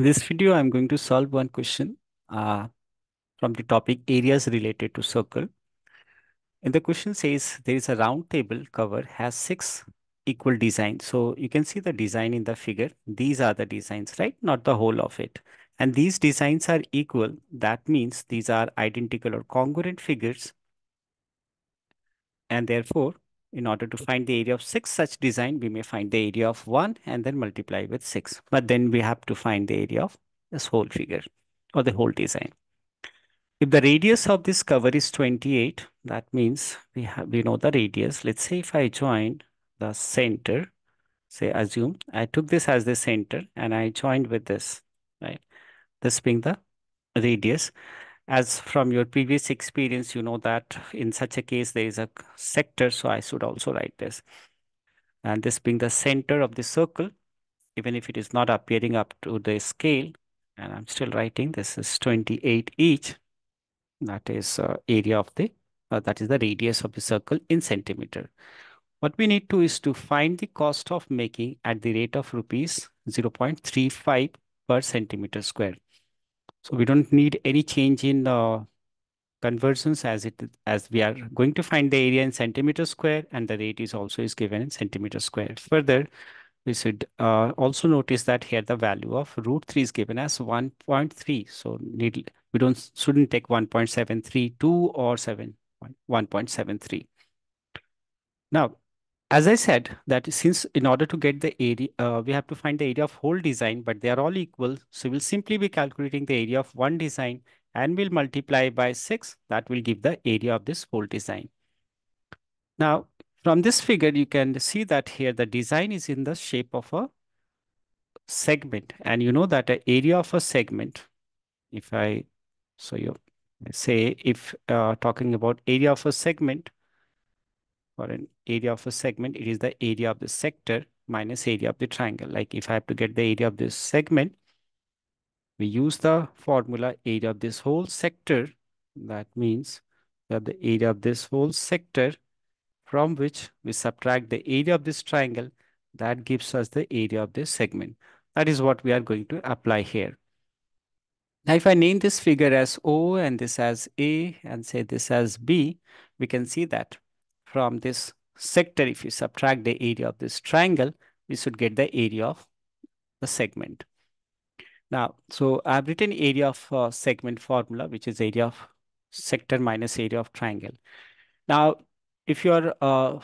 In this video, I'm going to solve one question uh, from the topic areas related to circle. And the question says there is a round table cover has six equal designs. So you can see the design in the figure. These are the designs, right? Not the whole of it. And these designs are equal. That means these are identical or congruent figures. And therefore, in order to find the area of six such design, we may find the area of one and then multiply with six. But then we have to find the area of this whole figure or the whole design. If the radius of this cover is 28, that means we have we know the radius. Let's say if I join the center, say assume I took this as the center and I joined with this, right? This being the radius as from your previous experience, you know that in such a case, there is a sector. So I should also write this. And this being the center of the circle, even if it is not appearing up to the scale, and I'm still writing, this is 28 each. That is uh, area of the, uh, that is the radius of the circle in centimeter. What we need to is to find the cost of making at the rate of rupees 0.35 per centimeter square. So we don't need any change in uh, conversions as it as we are going to find the area in centimeter square and the rate is also is given in centimeter square. Further, we should uh, also notice that here the value of root 3 is given as 1.3. So need, we don't shouldn't take 1.732 or 7 1.73. Now, as I said, that since in order to get the area, uh, we have to find the area of whole design, but they are all equal. So we'll simply be calculating the area of one design and we'll multiply by six. That will give the area of this whole design. Now, from this figure, you can see that here the design is in the shape of a segment. And you know that the area of a segment, if I, so you say, if uh, talking about area of a segment, for an area of a segment, it is the area of the sector minus area of the triangle. Like if I have to get the area of this segment, we use the formula area of this whole sector. That means that the area of this whole sector from which we subtract the area of this triangle that gives us the area of this segment. That is what we are going to apply here. Now, if I name this figure as O and this as A and say this as B, we can see that from this sector, if you subtract the area of this triangle, we should get the area of the segment. Now, so I've written area of uh, segment formula, which is area of sector minus area of triangle. Now, if you're, uh,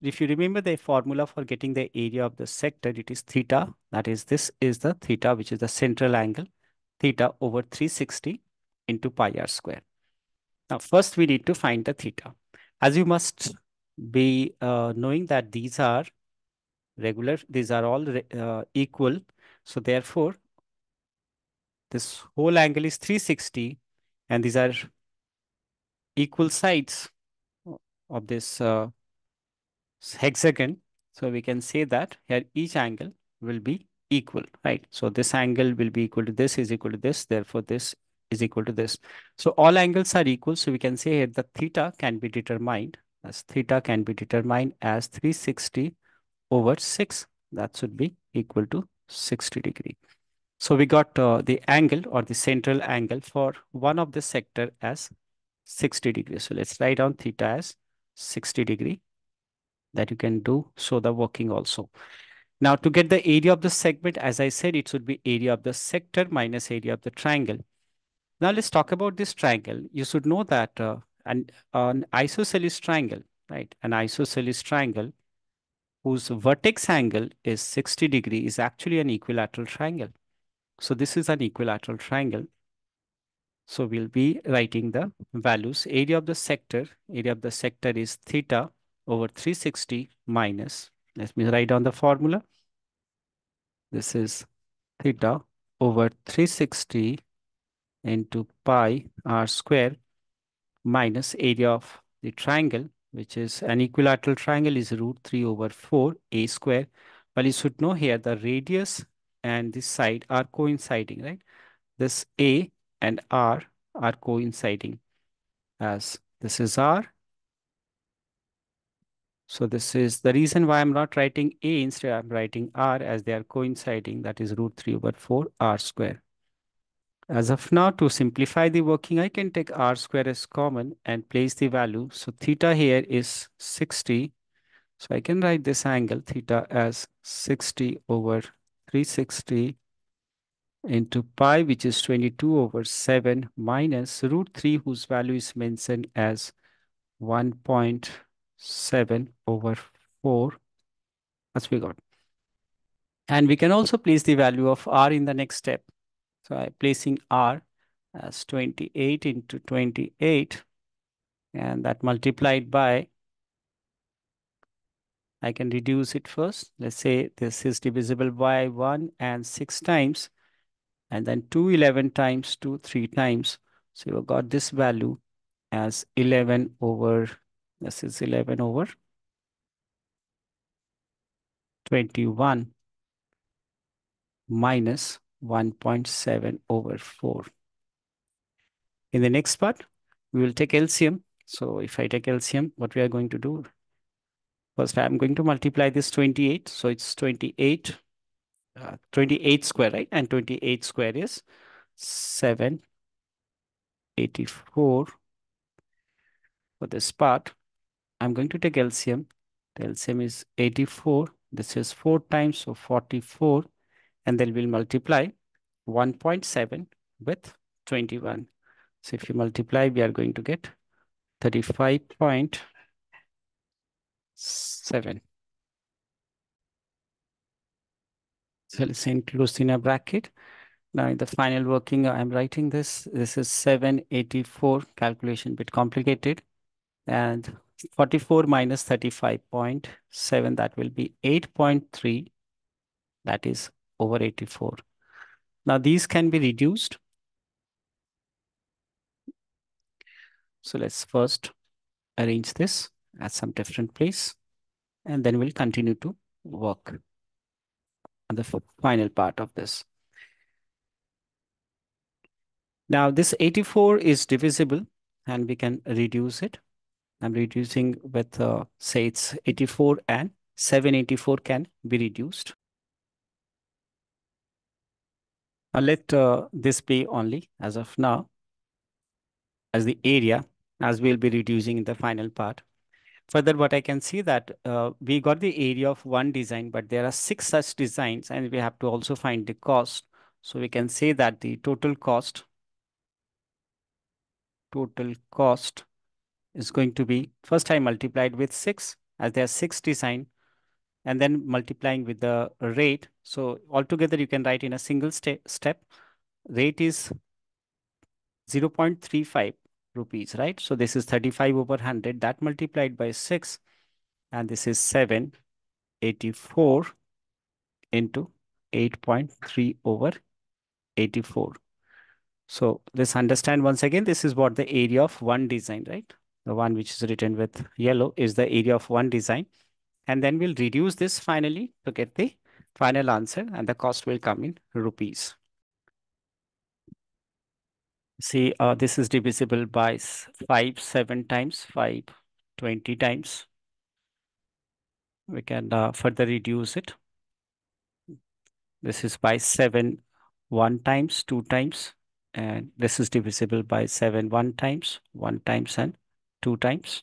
if you remember the formula for getting the area of the sector, it is theta. That is, this is the theta, which is the central angle, theta over 360 into pi r square. Now, first we need to find the theta. As you must be uh, knowing that these are regular, these are all uh, equal. So therefore, this whole angle is 360 and these are equal sides of this uh, hexagon. So we can say that here each angle will be equal, right? So this angle will be equal to this is equal to this. Therefore, this is equal to this. So all angles are equal. So we can say here the theta can be determined as theta can be determined as 360 over 6. That should be equal to 60 degree. So we got uh, the angle or the central angle for one of the sector as 60 degree. So let's write down theta as 60 degree that you can do So the working also. Now to get the area of the segment, as I said, it should be area of the sector minus area of the triangle. Now let's talk about this triangle. You should know that uh, an, an isosceles triangle, right? An isosceles triangle whose vertex angle is 60 degree is actually an equilateral triangle. So this is an equilateral triangle. So we'll be writing the values. Area of the sector, area of the sector is theta over 360 minus, let me write down the formula. This is theta over 360 into pi r square minus area of the triangle, which is an equilateral triangle is root 3 over 4 a square. Well, you should know here the radius and this side are coinciding, right? This a and r are coinciding as this is r So this is the reason why I'm not writing A instead I'm writing R as they are coinciding. That is root 3 over 4 R square. As of now, to simplify the working, I can take R square as common and place the value. So theta here is 60. So I can write this angle theta as 60 over 360 into pi, which is 22 over 7 minus root 3, whose value is mentioned as 1.7 over 4. That's we got. And we can also place the value of r in the next step. So I'm placing r as 28 into 28, and that multiplied by, I can reduce it first. Let's say this is divisible by 1 and 6 times and then 2 11 times 2 3 times. So you got this value as 11 over, this is 11 over 21 minus 1.7 over 4. In the next part, we will take LCM. So if I take LCM, what we are going to do? First, I'm going to multiply this 28. So it's 28 uh, 28 square, right? And 28 square is 784 for this part. I'm going to take LCM. The LCM is 84. This is 4 times, so 44. And then we'll multiply 1.7 with 21. So if you multiply, we are going to get 35.7. So let's include in a bracket. Now in the final working, I'm writing this. This is 784 calculation, bit complicated. And 44 minus 35.7, that will be 8.3. That is over 84. Now these can be reduced. So let's first arrange this at some different place. And then we'll continue to work on the final part of this. Now this 84 is divisible and we can reduce it. I'm reducing with, uh, say it's 84 and 784 can be reduced. I'll let uh, this be only as of now as the area as we'll be reducing in the final part. Further, what I can see that uh, we got the area of one design, but there are six such designs and we have to also find the cost. So we can say that the total cost, total cost is going to be, first I multiplied with six as there are six design and then multiplying with the rate. So altogether you can write in a single ste step, rate is 0.35 rupees, right? So this is 35 over 100 that multiplied by 6 and this is 784 into 8.3 over 84. So let's understand once again, this is what the area of one design, right? The one which is written with yellow is the area of one design. And then we'll reduce this finally to get the final answer and the cost will come in rupees. See, uh, this is divisible by 5, 7 times, 5, 20 times. We can uh, further reduce it. This is by 7, 1 times, 2 times. And this is divisible by 7, 1 times, 1 times and 2 times.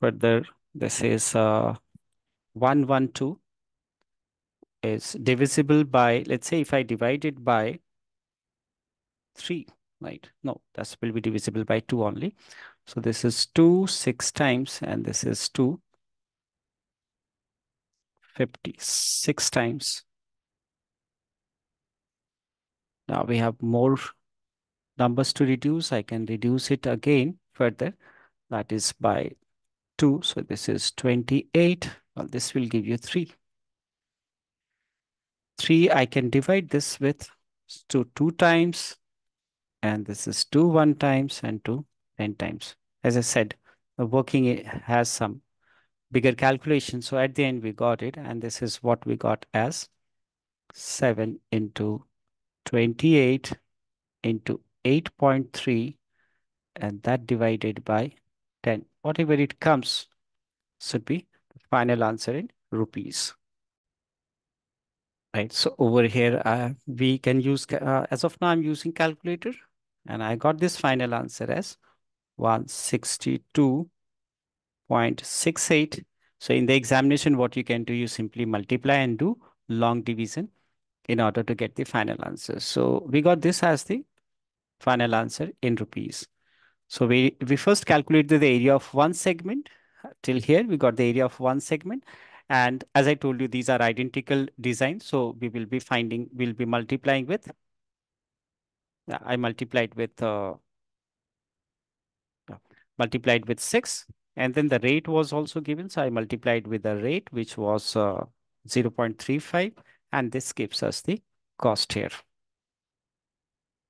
Further, this is uh, 1, 1, 2 is divisible by, let's say if I divide it by 3, right? No, that will be divisible by 2 only. So this is 2 6 times and this is 2 56 times. Now we have more numbers to reduce. I can reduce it again further. That is by 2. So this is 28. Well, this will give you 3. 3, I can divide this with to 2 times and this is 2 1 times and 2 10 times. As I said, the working has some bigger calculation. So at the end, we got it. And this is what we got as 7 into 28 into 8.3 and that divided by 10. Whatever it comes, should be the final answer in rupees. Right. So over here, uh, we can use, uh, as of now, I'm using calculator and I got this final answer as 162.68. So in the examination, what you can do, you simply multiply and do long division in order to get the final answer. So we got this as the final answer in rupees. So we, we first calculated the area of one segment. Till here, we got the area of one segment. And as I told you, these are identical designs. So we will be finding, we'll be multiplying with, I multiplied with, uh, multiplied with six. And then the rate was also given. So I multiplied with the rate, which was uh, 0.35. And this gives us the cost here.